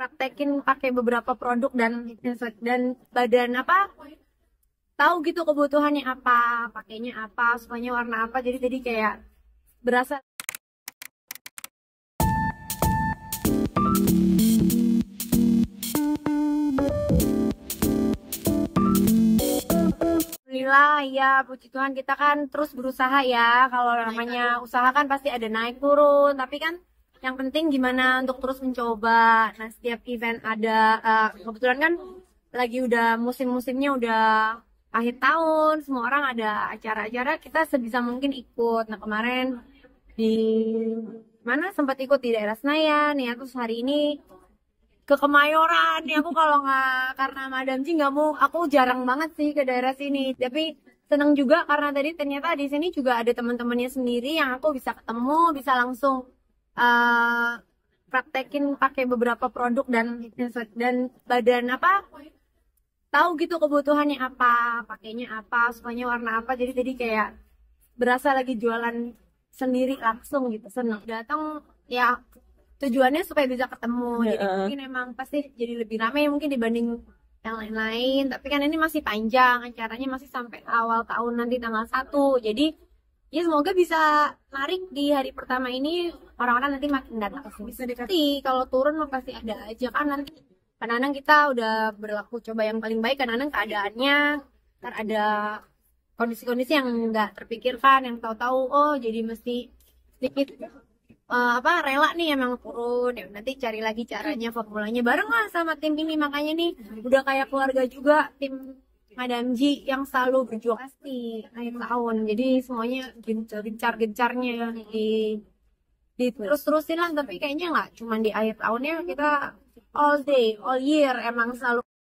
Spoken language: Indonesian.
praktekin pakai beberapa produk dan dan badan apa tahu gitu kebutuhannya apa pakainya apa sukanya warna apa. Jadi jadi kayak berasa Alhamdulillah ya puji Tuhan. Kita kan terus berusaha ya. Kalau namanya usaha kan pasti ada naik turun. Tapi kan yang penting gimana untuk terus mencoba. Nah setiap event ada uh, kebetulan kan lagi udah musim-musimnya udah akhir tahun semua orang ada acara-acara kita sebisa mungkin ikut. Nah kemarin di mana sempat ikut di daerah Senayan ya. Terus hari ini ke Kemayoran. Ya aku kalau nggak karena Madam Ji nggak mau aku jarang banget sih ke daerah sini. Tapi seneng juga karena tadi ternyata di sini juga ada teman-temannya sendiri yang aku bisa ketemu bisa langsung uh, praktekin pakai beberapa produk dan dan badan apa tahu gitu kebutuhannya apa pakainya apa sukanya warna apa. Jadi jadi kayak berasa lagi jualan sendiri langsung gitu seneng. Datang ya tujuannya supaya bisa ketemu. Jadi Heeh. mungkin emang pasti jadi lebih ramai mungkin dibanding yang lain-lain. Tapi kan ini masih panjang acaranya masih sampai awal tahun nanti tanggal 1 jadi ya semoga bisa narik di hari pertama ini orang-orang nanti makin datang. Ke sini Bisa dikasih. kalau turun pasti ada aja kan nanti kadang-kadang kita udah berlaku coba yang paling baik kadang-kadang keadaannya ntar ada kondisi-kondisi yang nggak terpikirkan yang tahu-tahu oh jadi mesti sedikit eh, apa rela nih emang turun. Ya nanti cari lagi caranya formulanya. Bareng lah sama tim ini makanya nih udah kayak keluarga juga tim Madam Ji yang selalu berjuang pasti akhir tahun jadi semuanya gencar-gencarnya di di terus terusin lah. Tapi kayaknya nggak cuma di akhir tahunnya kita all day all year emang selalu